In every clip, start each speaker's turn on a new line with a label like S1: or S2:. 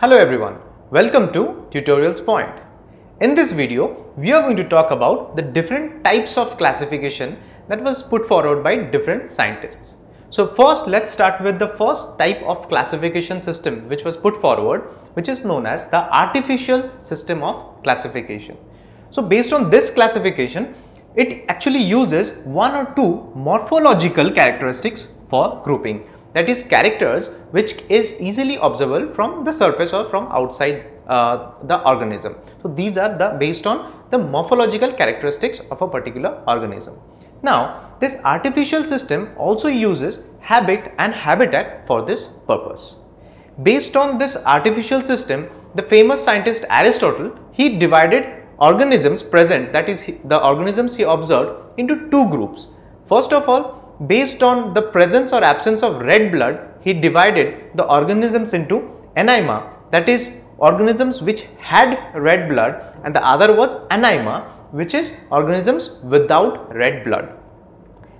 S1: Hello everyone, welcome to Tutorials Point. In this video, we are going to talk about the different types of classification that was put forward by different scientists. So first let's start with the first type of classification system which was put forward which is known as the artificial system of classification. So based on this classification, it actually uses one or two morphological characteristics for grouping that is characters which is easily observable from the surface or from outside uh, the organism. So these are the based on the morphological characteristics of a particular organism. Now this artificial system also uses habit and habitat for this purpose. Based on this artificial system, the famous scientist Aristotle, he divided organisms present that is the organisms he observed into two groups. First of all, based on the presence or absence of red blood, he divided the organisms into enaima that is organisms which had red blood and the other was anaima which is organisms without red blood.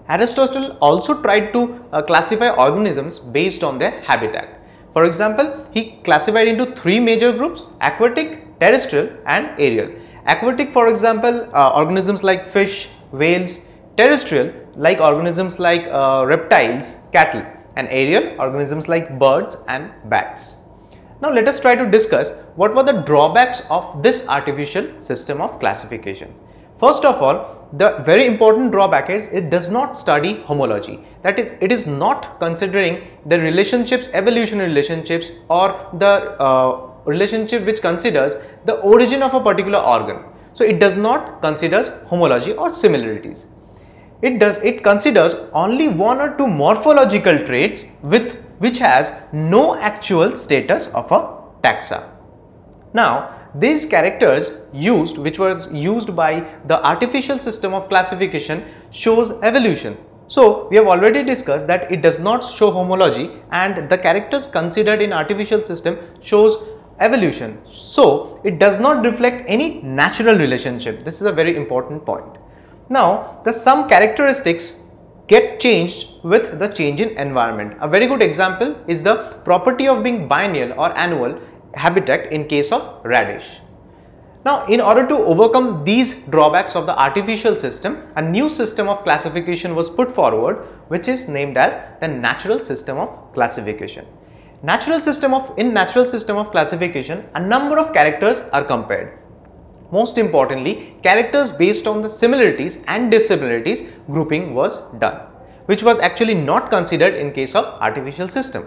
S1: Aristotle also tried to uh, classify organisms based on their habitat. For example, he classified into three major groups aquatic, terrestrial and aerial. Aquatic for example, uh, organisms like fish, whales, terrestrial like organisms like uh, reptiles, cattle and aerial organisms like birds and bats. Now let us try to discuss what were the drawbacks of this artificial system of classification. First of all, the very important drawback is it does not study homology. That is, it is not considering the relationships, evolutionary relationships or the uh, relationship which considers the origin of a particular organ. So it does not considers homology or similarities it does it considers only one or two morphological traits with which has no actual status of a taxa. Now, these characters used which was used by the artificial system of classification shows evolution. So, we have already discussed that it does not show homology and the characters considered in artificial system shows evolution. So, it does not reflect any natural relationship. This is a very important point. Now, the some characteristics get changed with the change in environment. A very good example is the property of being biennial or annual habitat in case of radish. Now, in order to overcome these drawbacks of the artificial system, a new system of classification was put forward which is named as the natural system of classification. Natural system of in natural system of classification, a number of characters are compared most importantly, characters based on the similarities and dissimilarities grouping was done, which was actually not considered in case of artificial system.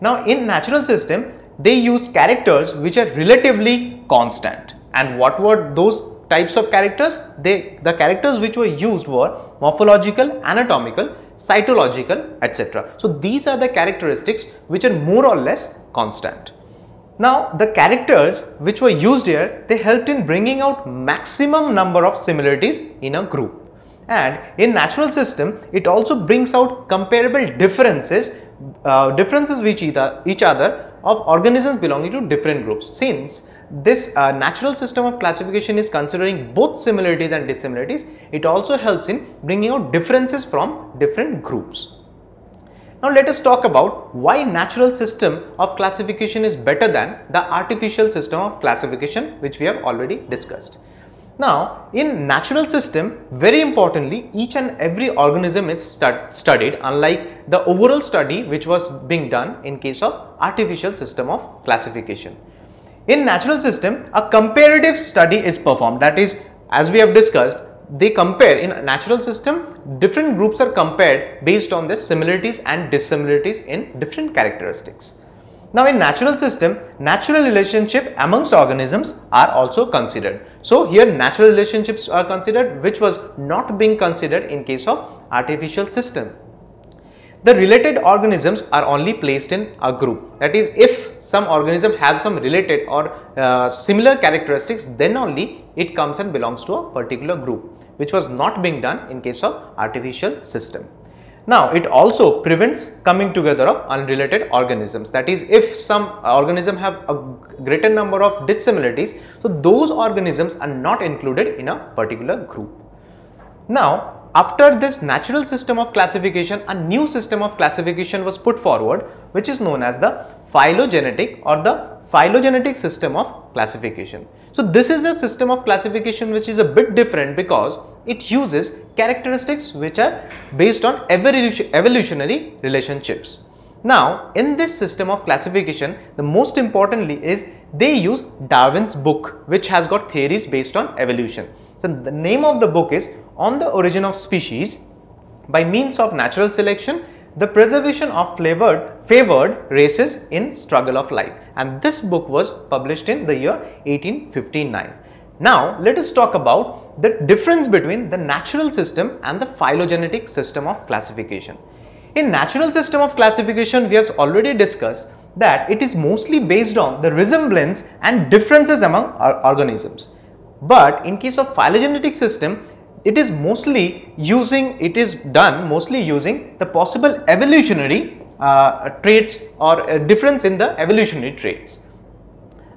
S1: Now, in natural system, they use characters which are relatively constant. And what were those types of characters? They, the characters which were used were morphological, anatomical, cytological, etc. So, these are the characteristics which are more or less constant. Now the characters which were used here, they helped in bringing out maximum number of similarities in a group. And in natural system, it also brings out comparable differences, uh, differences with each other of organisms belonging to different groups. Since this uh, natural system of classification is considering both similarities and dissimilarities, it also helps in bringing out differences from different groups. Now let us talk about why natural system of classification is better than the artificial system of classification which we have already discussed. Now in natural system very importantly each and every organism is stud studied unlike the overall study which was being done in case of artificial system of classification. In natural system a comparative study is performed that is as we have discussed they compare in natural system different groups are compared based on their similarities and dissimilarities in different characteristics. Now in natural system, natural relationship amongst organisms are also considered. So here natural relationships are considered which was not being considered in case of artificial system. The related organisms are only placed in a group. That is if some organism have some related or uh, similar characteristics then only it comes and belongs to a particular group which was not being done in case of artificial system. Now, it also prevents coming together of unrelated organisms. That is, if some organism have a greater number of dissimilarities, so those organisms are not included in a particular group. Now, after this natural system of classification, a new system of classification was put forward, which is known as the phylogenetic or the phylogenetic system of classification. So this is a system of classification which is a bit different because it uses characteristics which are based on evolutionary relationships. Now, in this system of classification, the most importantly is they use Darwin's book which has got theories based on evolution. So, the name of the book is On the Origin of Species by means of natural selection the preservation of flavored, favored races in struggle of life and this book was published in the year 1859. Now let us talk about the difference between the natural system and the phylogenetic system of classification. In natural system of classification, we have already discussed that it is mostly based on the resemblance and differences among organisms. But in case of phylogenetic system, it is mostly using, it is done mostly using the possible evolutionary uh, traits or difference in the evolutionary traits.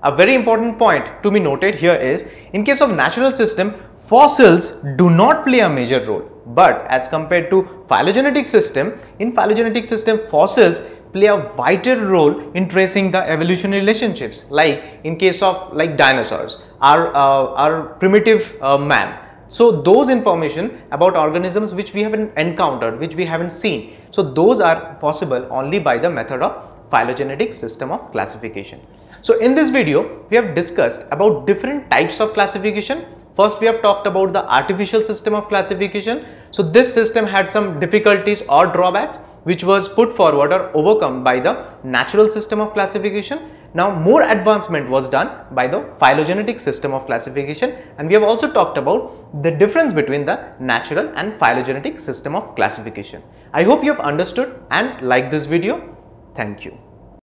S1: A very important point to be noted here is, in case of natural system, fossils do not play a major role but as compared to phylogenetic system, in phylogenetic system fossils play a vital role in tracing the evolutionary relationships like in case of like dinosaurs, our, uh, our primitive uh, man. So those information about organisms which we haven't encountered, which we haven't seen. So those are possible only by the method of phylogenetic system of classification. So in this video, we have discussed about different types of classification First, we have talked about the artificial system of classification. So, this system had some difficulties or drawbacks which was put forward or overcome by the natural system of classification. Now, more advancement was done by the phylogenetic system of classification and we have also talked about the difference between the natural and phylogenetic system of classification. I hope you have understood and liked this video. Thank you.